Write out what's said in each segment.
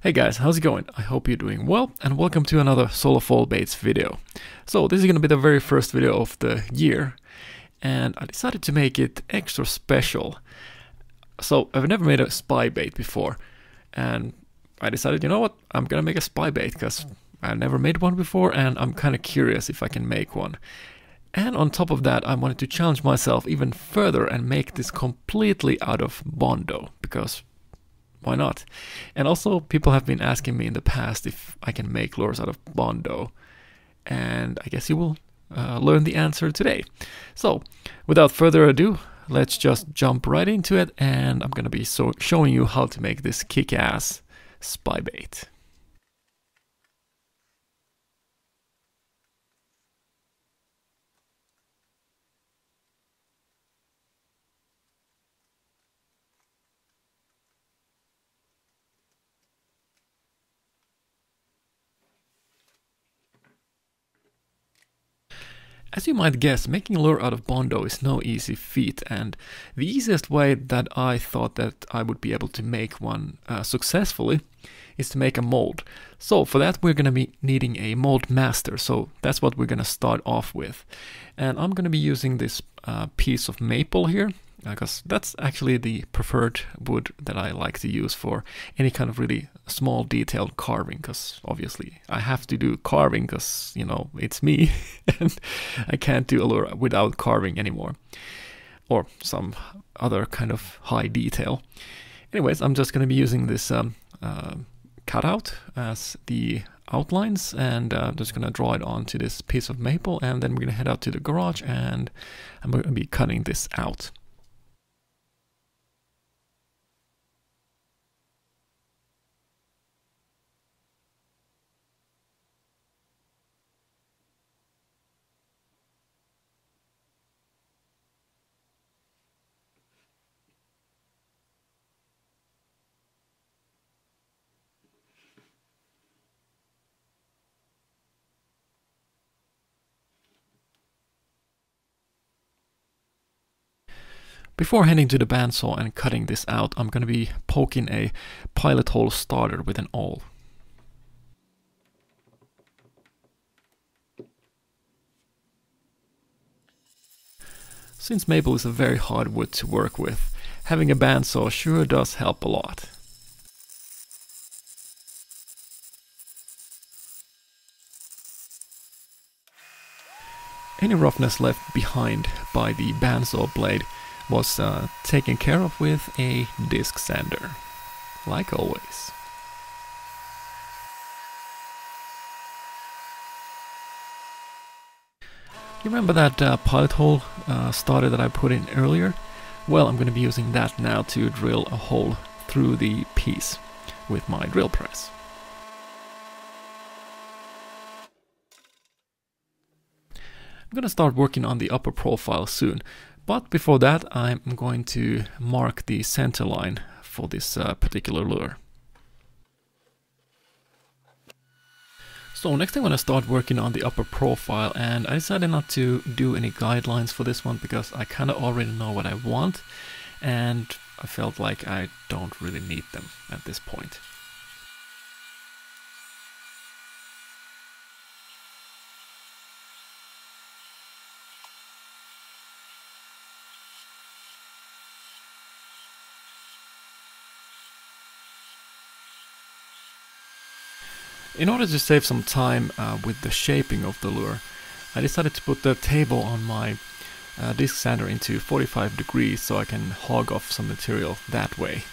Hey guys, how's it going? I hope you're doing well and welcome to another Solarfall Baits video. So this is gonna be the very first video of the year and I decided to make it extra special. So I've never made a spy bait before and I decided, you know what, I'm gonna make a spy bait because I never made one before and I'm kind of curious if I can make one. And on top of that, I wanted to challenge myself even further and make this completely out of Bondo because why not? And also, people have been asking me in the past if I can make lures out of Bondo, and I guess you will uh, learn the answer today. So, without further ado, let's just jump right into it, and I'm gonna be so showing you how to make this kick-ass spy bait. As you might guess, making a lure out of Bondo is no easy feat, and the easiest way that I thought that I would be able to make one uh, successfully is to make a mold. So for that we're going to be needing a mold master, so that's what we're going to start off with. And I'm going to be using this uh, piece of maple here, because that's actually the preferred wood that I like to use for any kind of really small detailed carving because obviously I have to do carving because you know it's me and I can't do Allura without carving anymore or some other kind of high detail. Anyways, I'm just going to be using this um, uh, cutout as the outlines and uh, I'm just going to draw it onto this piece of maple and then we're going to head out to the garage and I'm going to be cutting this out. Before heading to the bandsaw and cutting this out, I'm going to be poking a pilot hole starter with an awl. Since maple is a very hard wood to work with, having a bandsaw sure does help a lot. Any roughness left behind by the bandsaw blade was uh, taken care of with a disc sander, like always. You remember that uh, pilot hole uh, starter that I put in earlier? Well, I'm going to be using that now to drill a hole through the piece with my drill press. I'm going to start working on the upper profile soon, but before that, I'm going to mark the center line for this uh, particular lure. So next I'm going to start working on the upper profile and I decided not to do any guidelines for this one because I kind of already know what I want and I felt like I don't really need them at this point. In order to save some time uh, with the shaping of the lure, I decided to put the table on my uh, disc sander into 45 degrees so I can hog off some material that way.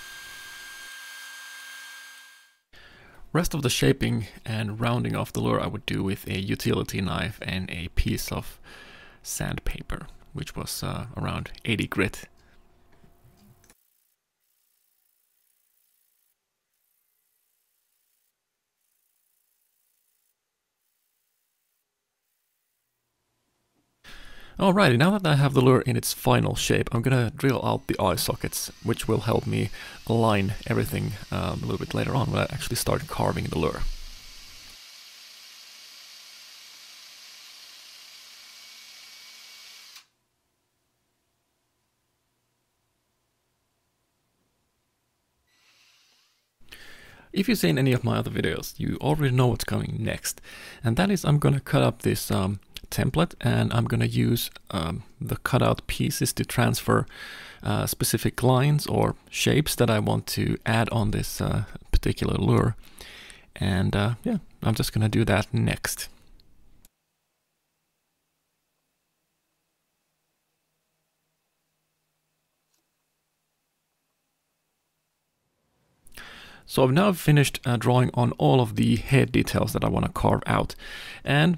Rest of the shaping and rounding of the lure I would do with a utility knife and a piece of sandpaper, which was uh, around 80 grit. Alrighty, now that I have the lure in its final shape, I'm gonna drill out the eye sockets, which will help me align everything um, a little bit later on when I actually start carving the lure. If you've seen any of my other videos, you already know what's coming next. And that is I'm gonna cut up this um, template and I'm gonna use um, the cutout pieces to transfer uh, specific lines or shapes that I want to add on this uh, particular lure. And uh, yeah, I'm just gonna do that next. So I've now finished uh, drawing on all of the head details that I want to carve out. And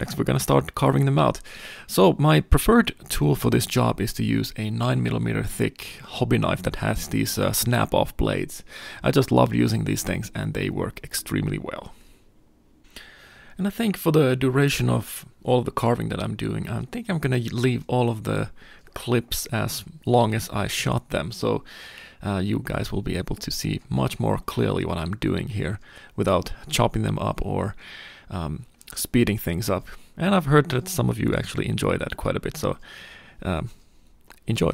next we're going to start carving them out. So my preferred tool for this job is to use a 9mm thick hobby knife that has these uh, snap-off blades. I just love using these things and they work extremely well. And I think for the duration of all the carving that I'm doing, I think I'm going to leave all of the clips as long as I shot them. So uh, you guys will be able to see much more clearly what I'm doing here without chopping them up or um, speeding things up. And I've heard that some of you actually enjoy that quite a bit, so um, enjoy.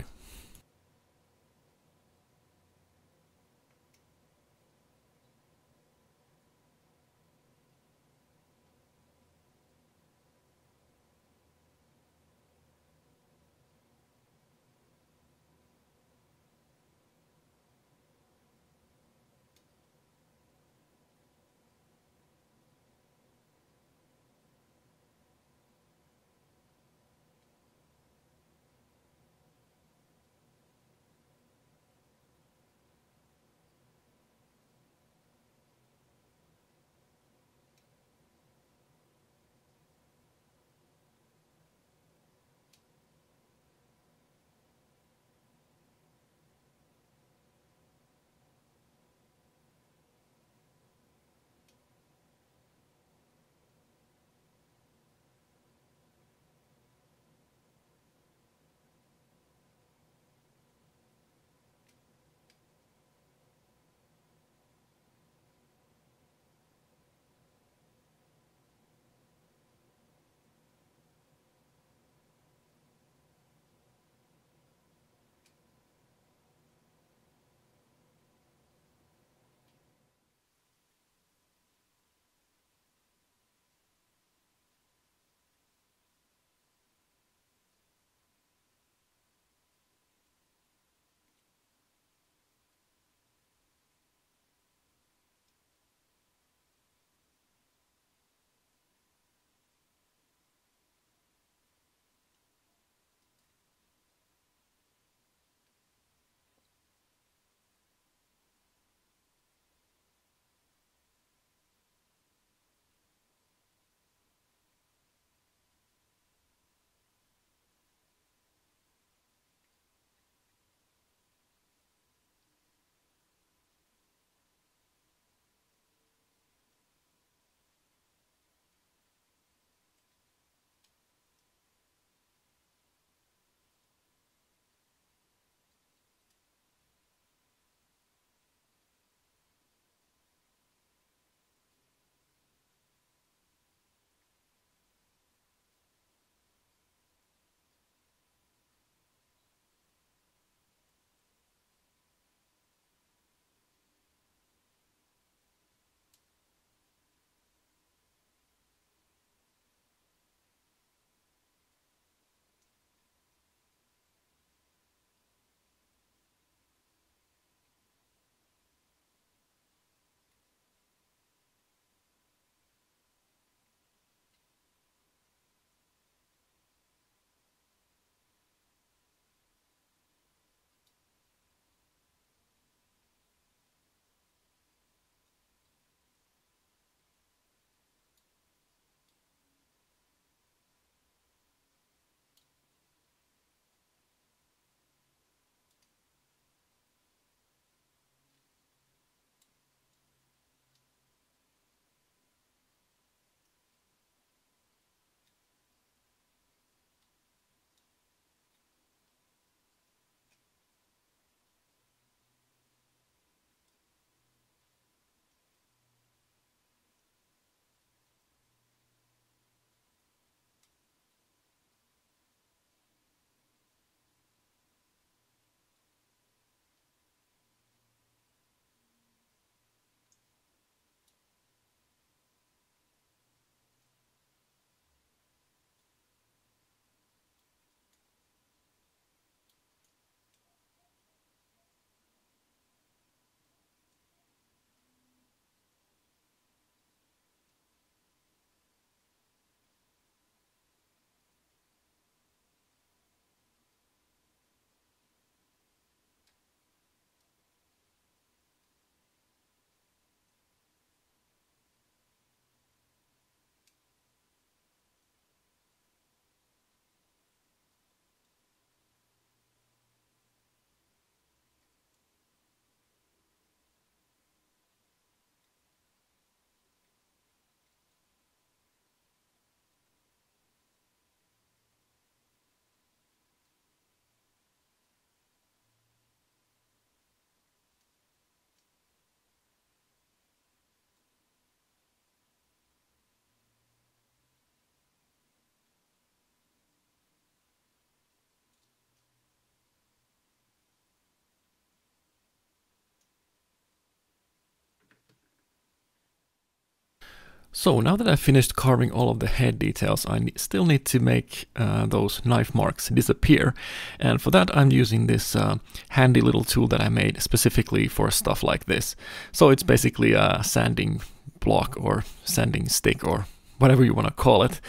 So now that I've finished carving all of the head details, I still need to make uh, those knife marks disappear. And for that I'm using this uh, handy little tool that I made specifically for stuff like this. So it's basically a sanding block or sanding stick or whatever you want to call it.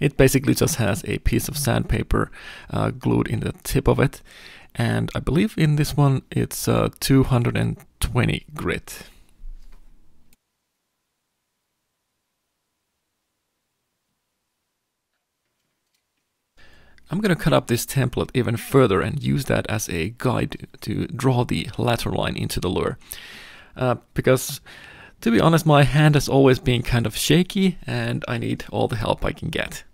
It basically just has a piece of sandpaper uh, glued in the tip of it. And I believe in this one it's uh, 220 grit. I'm going to cut up this template even further and use that as a guide to draw the lateral line into the lure. Uh, because, to be honest, my hand has always been kind of shaky and I need all the help I can get.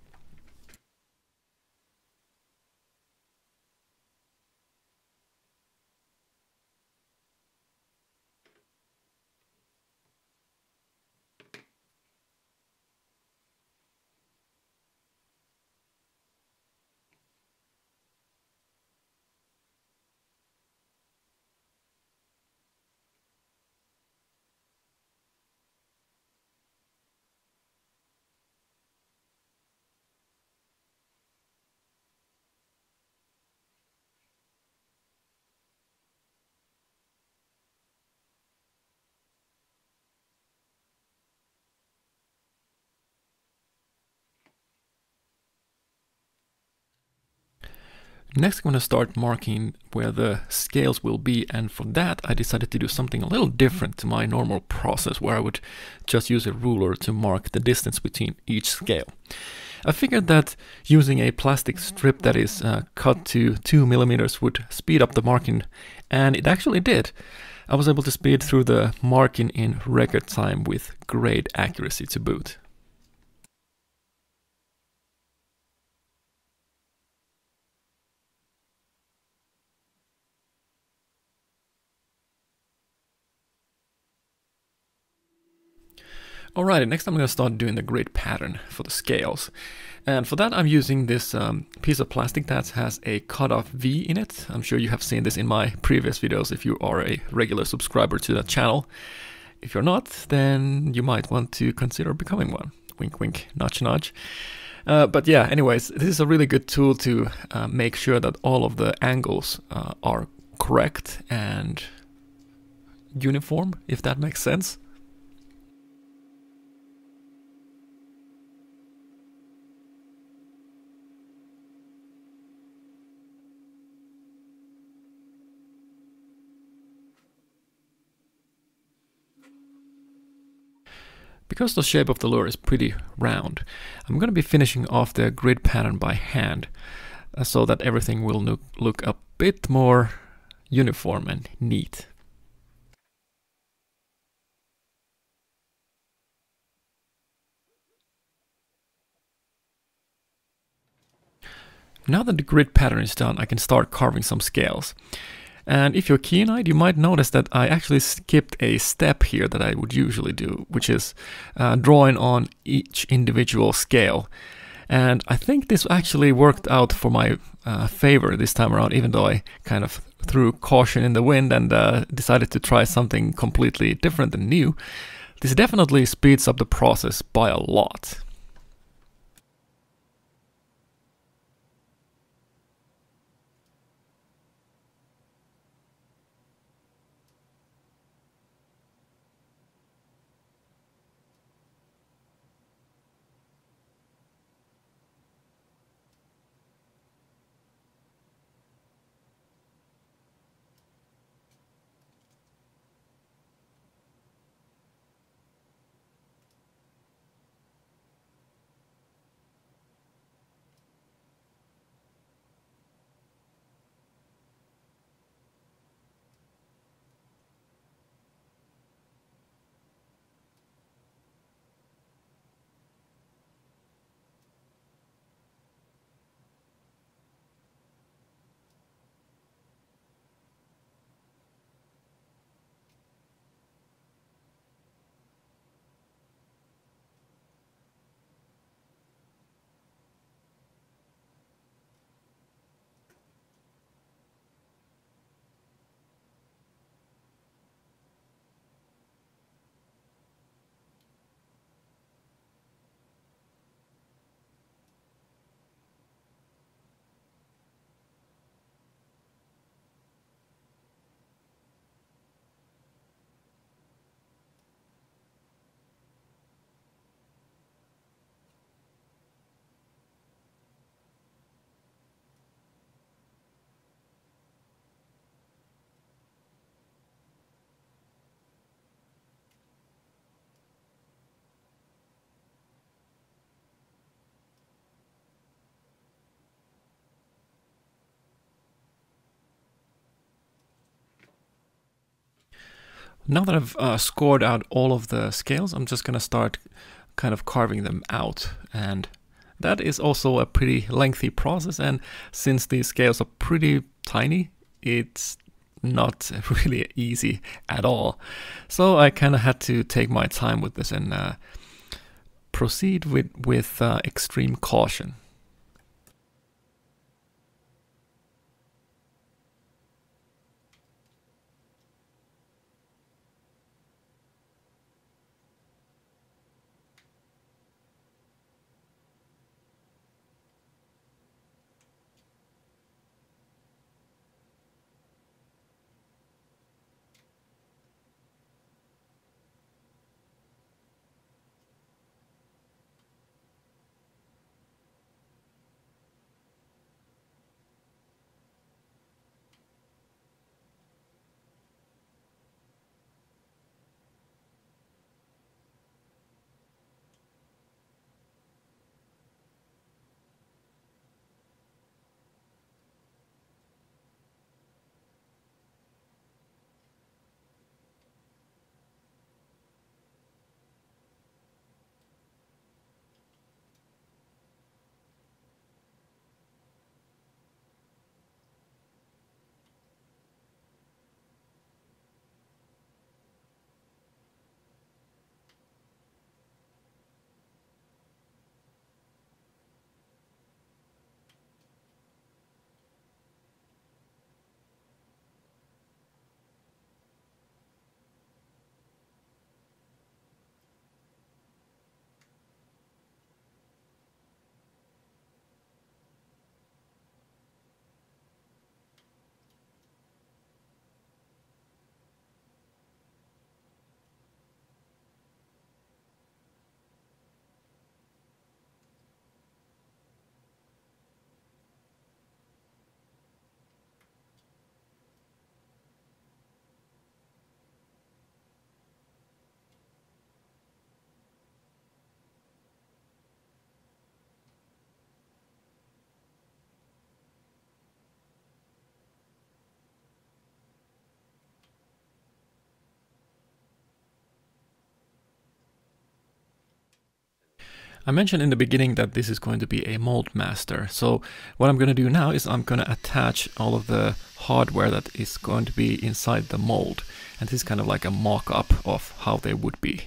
Next I'm going to start marking where the scales will be and for that I decided to do something a little different to my normal process where I would just use a ruler to mark the distance between each scale. I figured that using a plastic strip that is uh, cut to 2 millimeters would speed up the marking and it actually did. I was able to speed through the marking in record time with great accuracy to boot. Alright, next I'm going to start doing the grid pattern for the scales. And for that I'm using this um, piece of plastic that has a cut-off V in it. I'm sure you have seen this in my previous videos if you are a regular subscriber to that channel. If you're not, then you might want to consider becoming one. Wink wink, nudge nudge. Uh, but yeah, anyways, this is a really good tool to uh, make sure that all of the angles uh, are correct and uniform, if that makes sense. Because the shape of the lure is pretty round, I'm going to be finishing off the grid pattern by hand uh, so that everything will look, look a bit more uniform and neat. Now that the grid pattern is done, I can start carving some scales. And if you're keen-eyed, you might notice that I actually skipped a step here that I would usually do, which is uh, drawing on each individual scale. And I think this actually worked out for my uh, favor this time around, even though I kind of threw caution in the wind and uh, decided to try something completely different and new. This definitely speeds up the process by a lot. Now that I've uh, scored out all of the scales, I'm just gonna start kind of carving them out and that is also a pretty lengthy process and since these scales are pretty tiny, it's not really easy at all. So I kind of had to take my time with this and uh, proceed with, with uh, extreme caution. I mentioned in the beginning that this is going to be a mold master. So what I'm going to do now is I'm going to attach all of the hardware that is going to be inside the mold. And this is kind of like a mock-up of how they would be.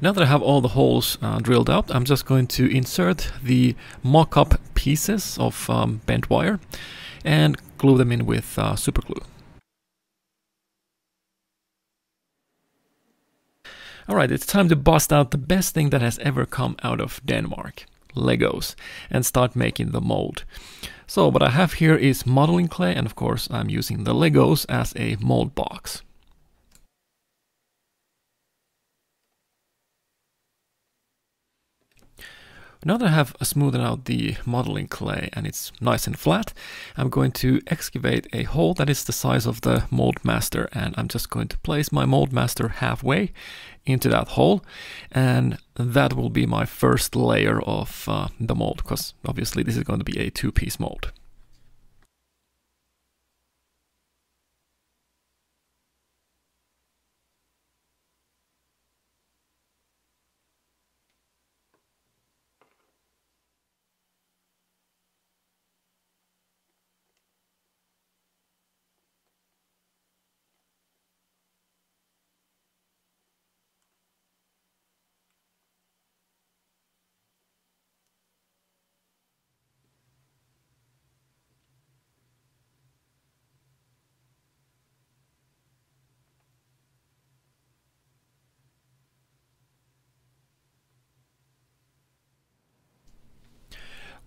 Now that I have all the holes uh, drilled out, I'm just going to insert the mock-up pieces of um, bent wire and glue them in with uh, super glue. Alright, it's time to bust out the best thing that has ever come out of Denmark. Legos and start making the mold. So what I have here is modeling clay and of course I'm using the Legos as a mold box. Now that I have smoothed out the modeling clay and it's nice and flat, I'm going to excavate a hole that is the size of the mold master and I'm just going to place my mold master halfway into that hole and that will be my first layer of uh, the mold because obviously this is going to be a two-piece mold.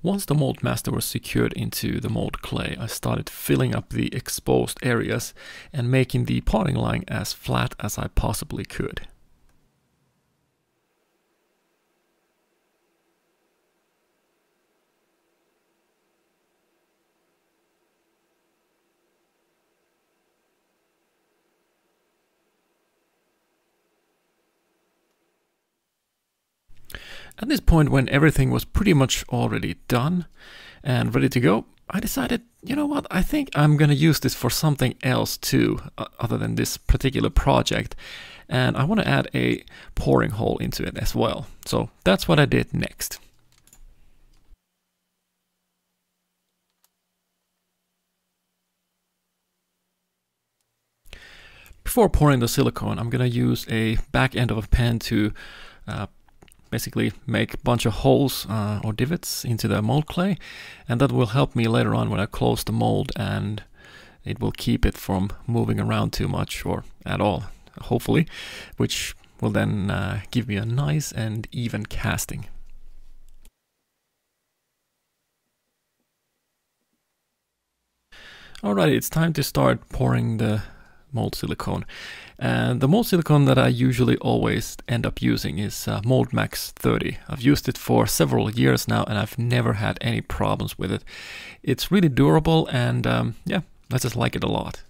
Once the mold master was secured into the mold clay, I started filling up the exposed areas and making the parting line as flat as I possibly could. At this point, when everything was pretty much already done and ready to go, I decided, you know what, I think I'm going to use this for something else too, other than this particular project. And I want to add a pouring hole into it as well. So that's what I did next. Before pouring the silicone, I'm going to use a back end of a pen to uh, basically make a bunch of holes uh, or divots into the mold clay and that will help me later on when I close the mold and it will keep it from moving around too much or at all hopefully which will then uh, give me a nice and even casting. Alright, it's time to start pouring the mold silicone. And the mold silicone that I usually always end up using is uh, Mold Max 30. I've used it for several years now and I've never had any problems with it. It's really durable and um, yeah, I just like it a lot.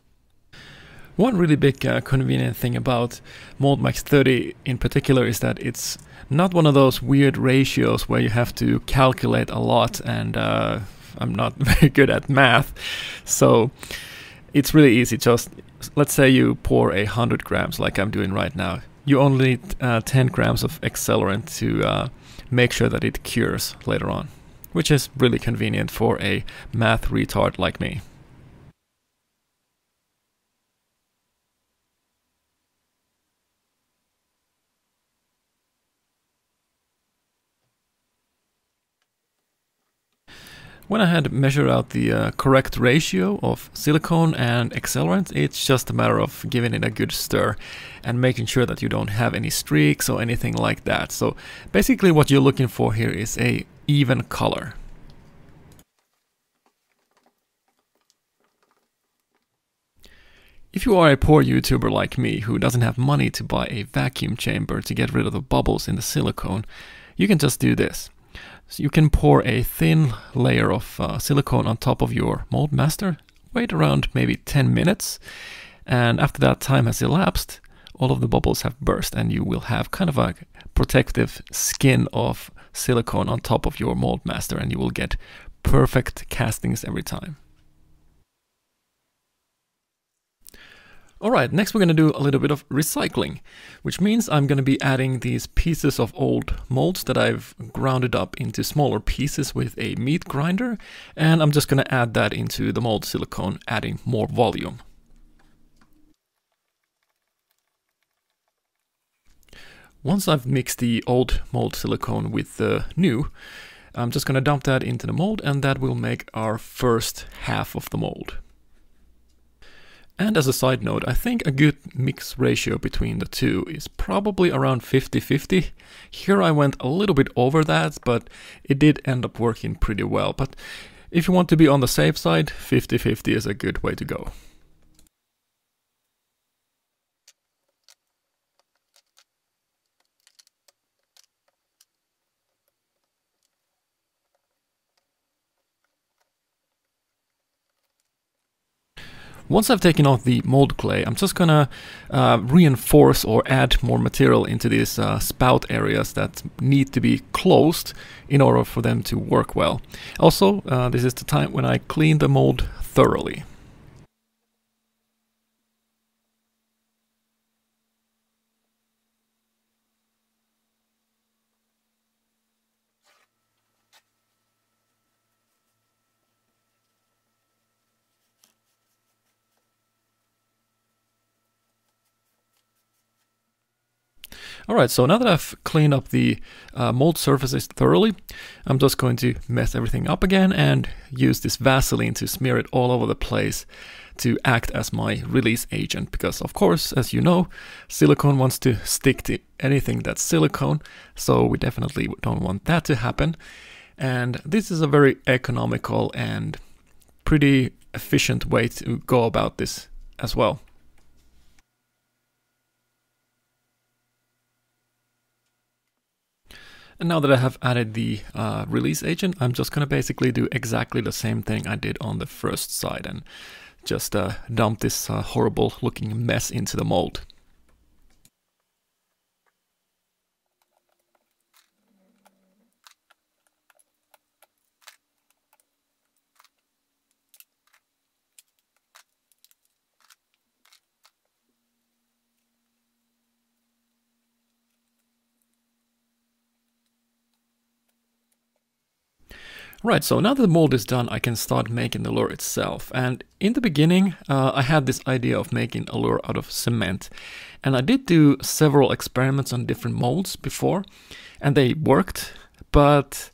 One really big uh, convenient thing about Mold Max 30 in particular is that it's not one of those weird ratios where you have to calculate a lot and uh, I'm not very good at math. So it's really easy. Just let's say you pour a hundred grams, like I'm doing right now. You only need uh, 10 grams of accelerant to uh, make sure that it cures later on, which is really convenient for a math retard like me. When I had measured out the uh, correct ratio of silicone and accelerant, it's just a matter of giving it a good stir and making sure that you don't have any streaks or anything like that. So basically what you're looking for here is a even color. If you are a poor YouTuber like me who doesn't have money to buy a vacuum chamber to get rid of the bubbles in the silicone, you can just do this. So you can pour a thin layer of uh, silicone on top of your mold master, wait around maybe 10 minutes, and after that time has elapsed, all of the bubbles have burst and you will have kind of a protective skin of silicone on top of your mold master and you will get perfect castings every time. Alright, next we're going to do a little bit of recycling, which means I'm going to be adding these pieces of old molds that I've grounded up into smaller pieces with a meat grinder, and I'm just going to add that into the mold silicone, adding more volume. Once I've mixed the old mold silicone with the new, I'm just going to dump that into the mold and that will make our first half of the mold. And as a side note, I think a good mix ratio between the two is probably around 50-50. Here I went a little bit over that, but it did end up working pretty well. But if you want to be on the safe side, 50-50 is a good way to go. Once I've taken off the mold clay, I'm just gonna uh, reinforce or add more material into these uh, spout areas that need to be closed in order for them to work well. Also, uh, this is the time when I clean the mold thoroughly. Alright, so now that I've cleaned up the uh, mold surfaces thoroughly, I'm just going to mess everything up again and use this Vaseline to smear it all over the place to act as my release agent because of course as you know silicone wants to stick to anything that's silicone so we definitely don't want that to happen. And this is a very economical and pretty efficient way to go about this as well And now that I have added the uh, release agent, I'm just going to basically do exactly the same thing I did on the first side and just uh, dump this uh, horrible looking mess into the mold. Right, so now that the mold is done, I can start making the lure itself. And in the beginning, uh, I had this idea of making a lure out of cement. And I did do several experiments on different molds before, and they worked, but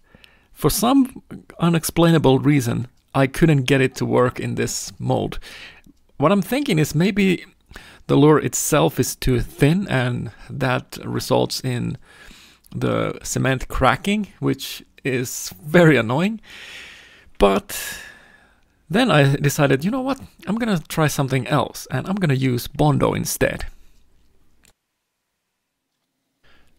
for some unexplainable reason, I couldn't get it to work in this mold. What I'm thinking is maybe the lure itself is too thin, and that results in the cement cracking, which is very annoying. But then I decided, you know what, I'm gonna try something else, and I'm gonna use Bondo instead.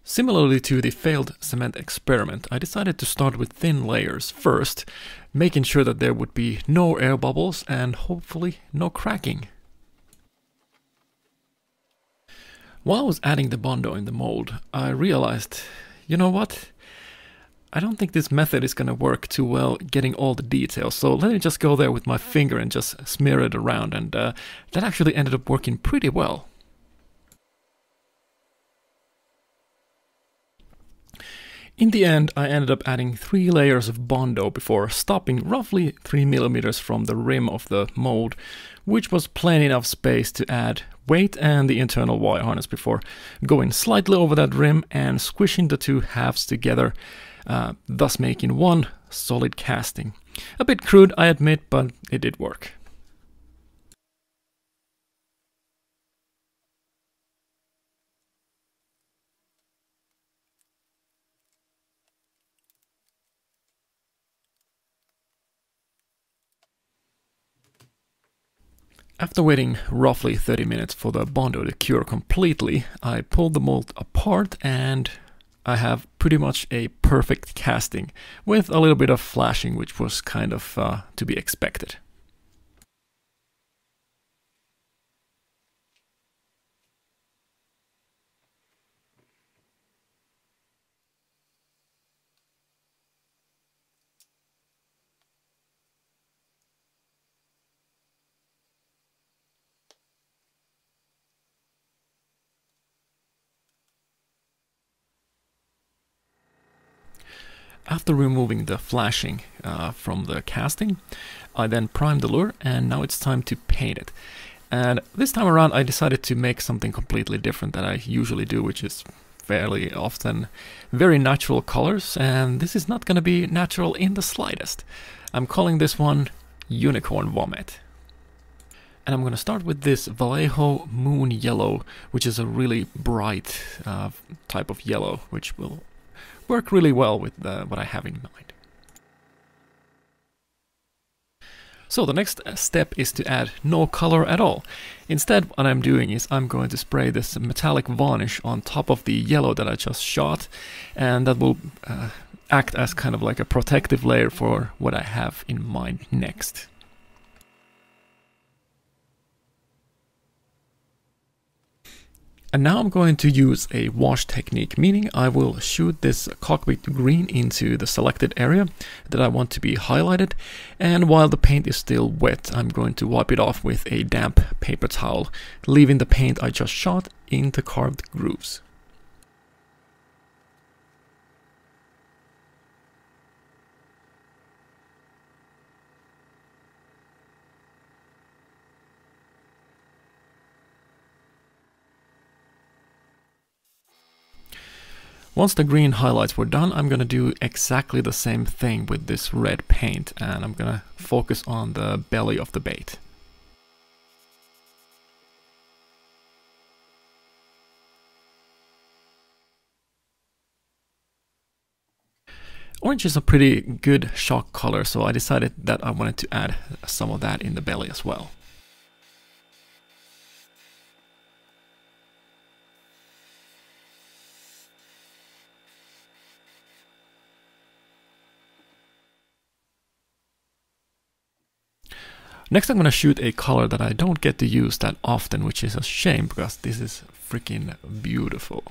Similarly to the failed cement experiment, I decided to start with thin layers first, making sure that there would be no air bubbles and hopefully no cracking. While I was adding the Bondo in the mold, I realized, you know what? I don't think this method is going to work too well getting all the details, so let me just go there with my finger and just smear it around, and uh, that actually ended up working pretty well. In the end, I ended up adding three layers of Bondo before stopping roughly 3 millimeters from the rim of the mold, which was plenty enough space to add weight and the internal wire harness before going slightly over that rim and squishing the two halves together, uh, thus making one solid casting. A bit crude, I admit, but it did work. After waiting roughly 30 minutes for the Bondo to cure completely, I pulled the mold apart and I have pretty much a perfect casting with a little bit of flashing which was kind of uh, to be expected. After removing the flashing uh, from the casting, I then primed the lure and now it's time to paint it. And this time around I decided to make something completely different than I usually do, which is fairly often very natural colors, and this is not going to be natural in the slightest. I'm calling this one Unicorn Vomit. And I'm going to start with this Vallejo Moon Yellow, which is a really bright uh, type of yellow, which will work really well with uh, what I have in mind. So the next step is to add no color at all. Instead, what I'm doing is I'm going to spray this metallic varnish on top of the yellow that I just shot, and that will uh, act as kind of like a protective layer for what I have in mind next. And now I'm going to use a wash technique, meaning I will shoot this cockpit green into the selected area that I want to be highlighted. And while the paint is still wet, I'm going to wipe it off with a damp paper towel, leaving the paint I just shot in the carved grooves. Once the green highlights were done, I'm to do exactly the same thing with this red paint and I'm to focus on the belly of the bait. Orange is a pretty good shock color, so I decided that I wanted to add some of that in the belly as well. Next I'm gonna shoot a color that I don't get to use that often, which is a shame because this is freaking beautiful.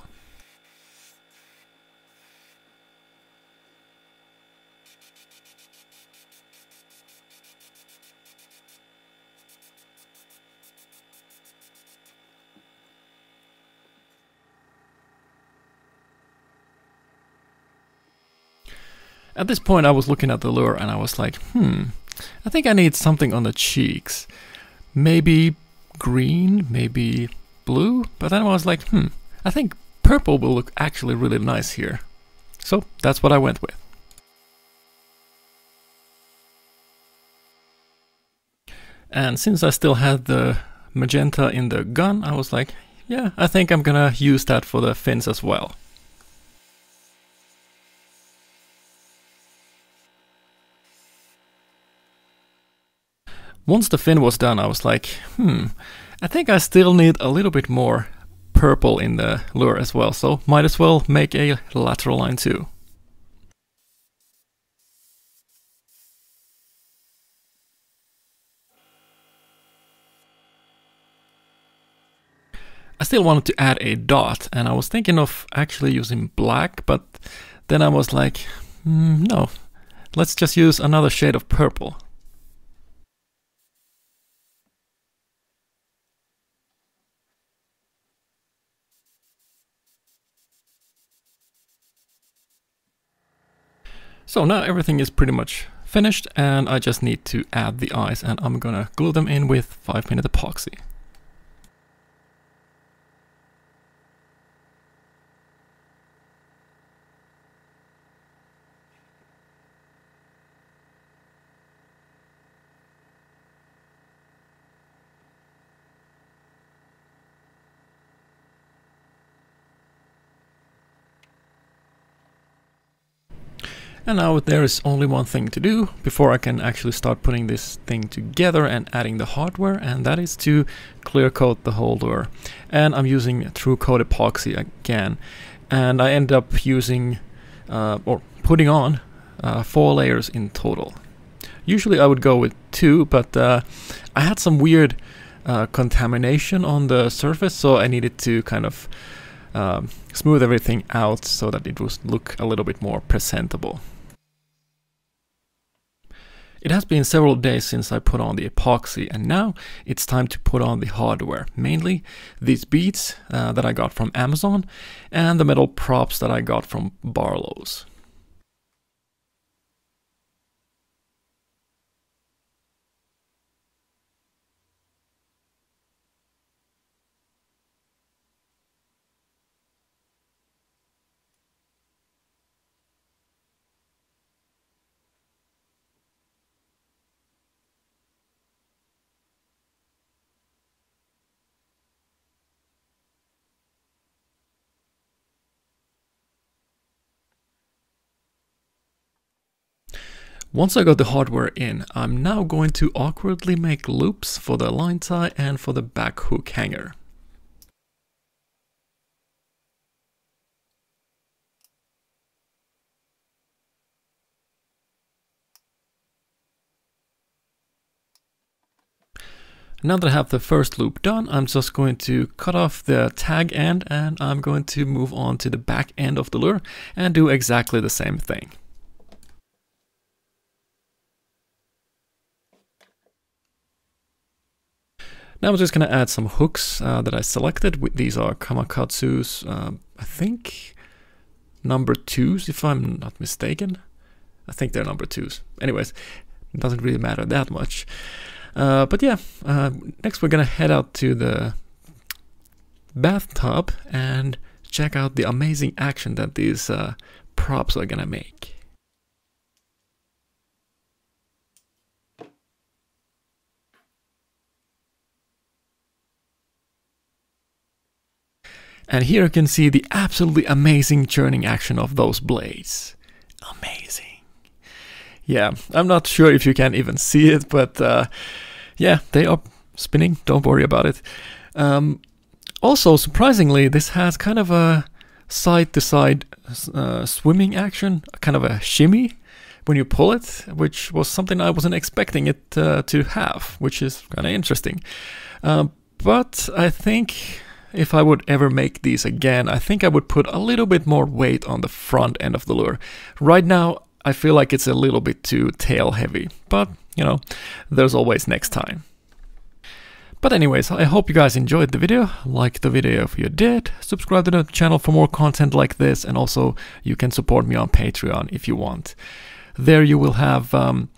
At this point I was looking at the lure and I was like, hmm, I think I need something on the cheeks. Maybe green, maybe blue, but then I was like, hmm, I think purple will look actually really nice here. So that's what I went with. And since I still had the magenta in the gun, I was like, yeah, I think I'm gonna use that for the fins as well. Once the fin was done, I was like, hmm, I think I still need a little bit more purple in the lure as well, so might as well make a lateral line too. I still wanted to add a dot, and I was thinking of actually using black, but then I was like, mm, no, let's just use another shade of purple. So now everything is pretty much finished and I just need to add the eyes and I'm gonna glue them in with 5 minute epoxy. And now there is only one thing to do before I can actually start putting this thing together and adding the hardware and that is to clear coat the holder. And I'm using True Coat Epoxy again. And I end up using uh, or putting on uh, four layers in total. Usually I would go with two, but uh, I had some weird uh, contamination on the surface, so I needed to kind of um, smooth everything out so that it would look a little bit more presentable. It has been several days since I put on the epoxy and now it's time to put on the hardware, mainly these beads uh, that I got from Amazon and the metal props that I got from Barlow's. Once I got the hardware in, I'm now going to awkwardly make loops for the line tie and for the back hook hanger. Now that I have the first loop done, I'm just going to cut off the tag end and I'm going to move on to the back end of the lure and do exactly the same thing. Now I'm just going to add some hooks uh, that I selected. These are Gamakatsu's, uh, I think, number twos, if I'm not mistaken. I think they're number twos. Anyways, it doesn't really matter that much. Uh, but yeah, uh, next we're going to head out to the bathtub and check out the amazing action that these uh, props are going to make. And here you can see the absolutely amazing churning action of those blades. Amazing. Yeah, I'm not sure if you can even see it, but uh, yeah, they are spinning. Don't worry about it. Um, also, surprisingly, this has kind of a side-to-side uh, swimming action, kind of a shimmy when you pull it, which was something I wasn't expecting it uh, to have, which is kind of interesting. Uh, but I think if I would ever make these again, I think I would put a little bit more weight on the front end of the lure. Right now, I feel like it's a little bit too tail heavy, but you know, there's always next time. But anyways, I hope you guys enjoyed the video. Like the video if you did. Subscribe to the channel for more content like this, and also you can support me on Patreon if you want. There you will have um,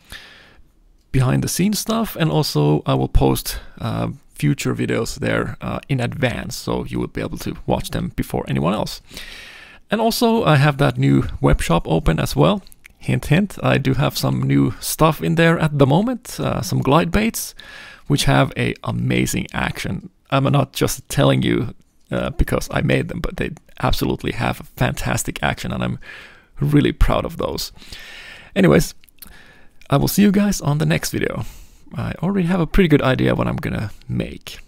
behind the scenes stuff, and also I will post uh, future videos there uh, in advance, so you will be able to watch them before anyone else. And also, I have that new web shop open as well. Hint, hint, I do have some new stuff in there at the moment, uh, some glide baits which have a amazing action. I'm not just telling you uh, because I made them, but they absolutely have a fantastic action, and I'm really proud of those. Anyways, I will see you guys on the next video. I already have a pretty good idea what I'm gonna make.